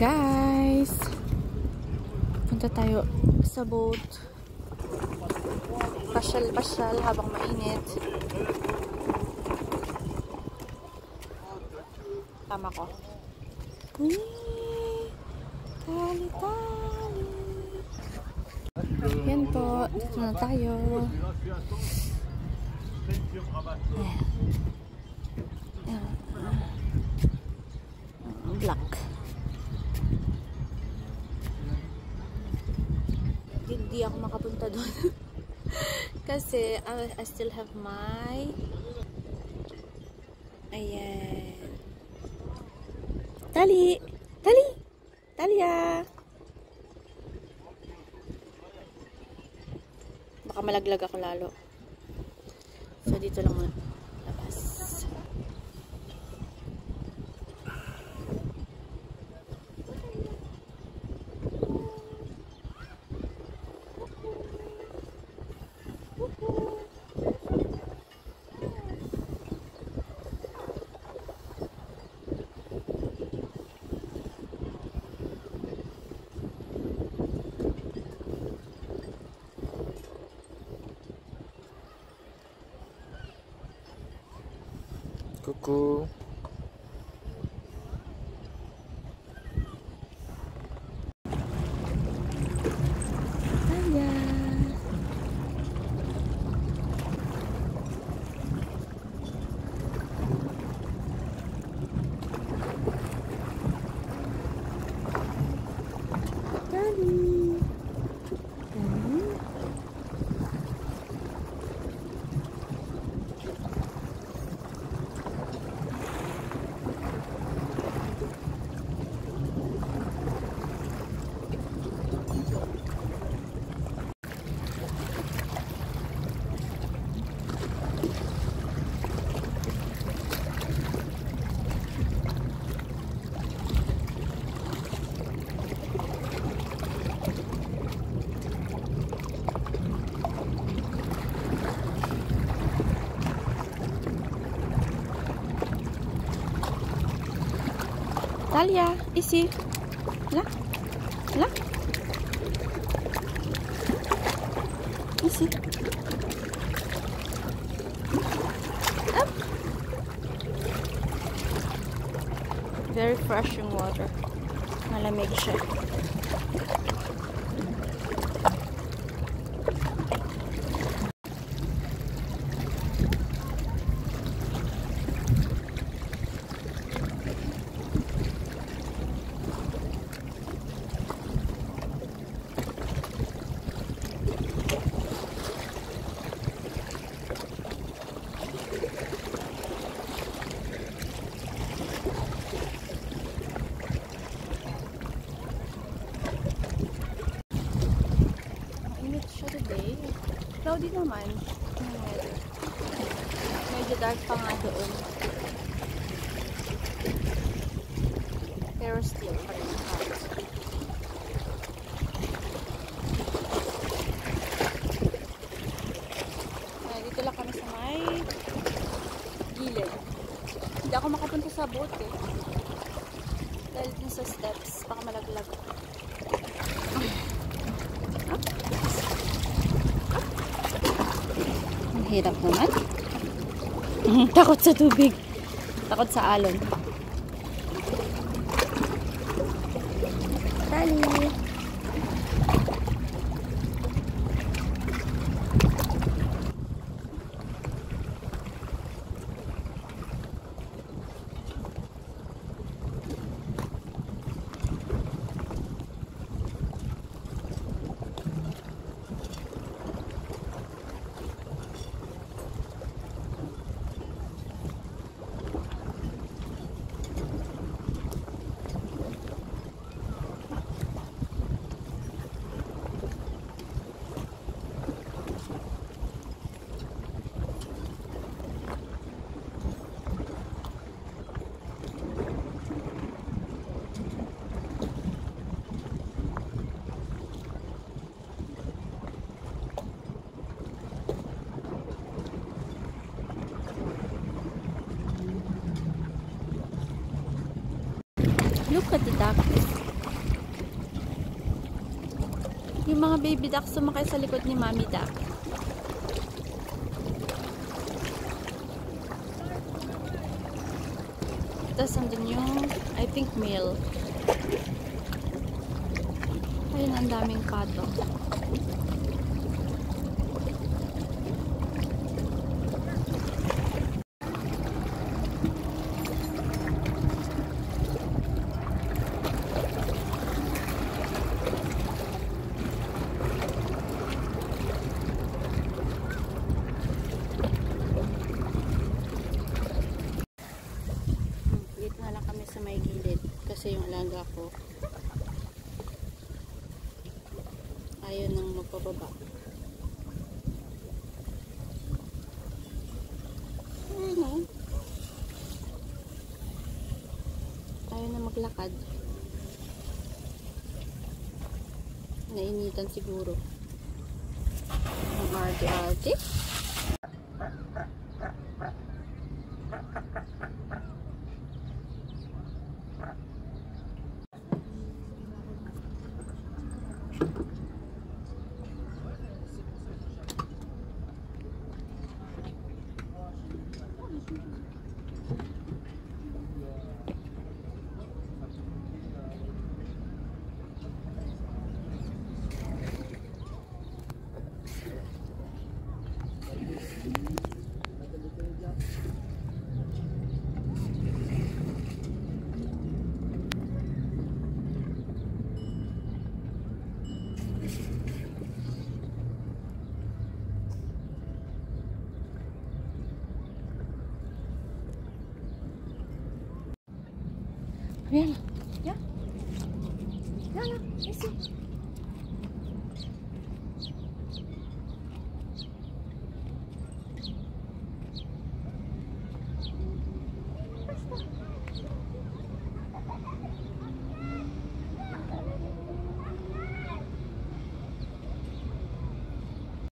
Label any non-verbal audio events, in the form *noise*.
guys punta tayo sa boat. Pasyal pasyal habang mainit. Tama ko. Wee! tali tali. Yan po. Dito na tayo. Ayan. black hindi makapunta doon. *laughs* Kasi I, I still have my ayan. Tali! Tali! Talia! Baka malaglag ako lalo. So dito lang muna Coucou. Talia Alia, ici. Là. Là. Ici. Very fresh in water. Now let make sure. Cloudy naman. yung weather. Medyo dark pa nga doon. Pero still pa rin hot. Dito lang kami sa may gilid. Hindi ako makapunta sa boat eh. Dahil sa steps, baka malaglag. Ang hirap naman. *laughs* Takot sa tubig. Takot sa alon. Tali. Look at the ducks. Yung mga baby ducks sumakay sa likod ni Mommy Duck. Tapos andun yung, I think, male. Ayun, ang daming pato. Kami sa may gilid kasi yung alaga ko ayaw nang magpababa. Ano? Ayaw na maglakad. Nainitan siguro. Ang arte-arte. Bien. ¿Ya? No, no, eso.